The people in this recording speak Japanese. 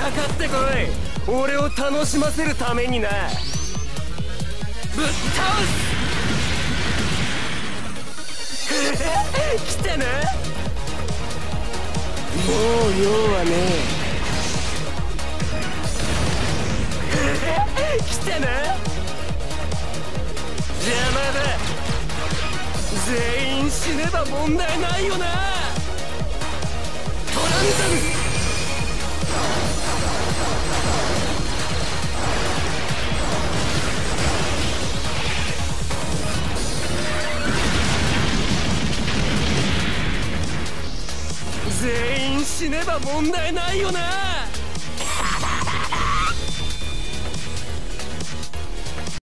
かかってこい。俺を楽しませるためにな。ぶっ倒す。来てねもう用はねえ。来てね邪魔だ。全員死ねば問題ないよな。トランザム。全員死ねば問題ないよな。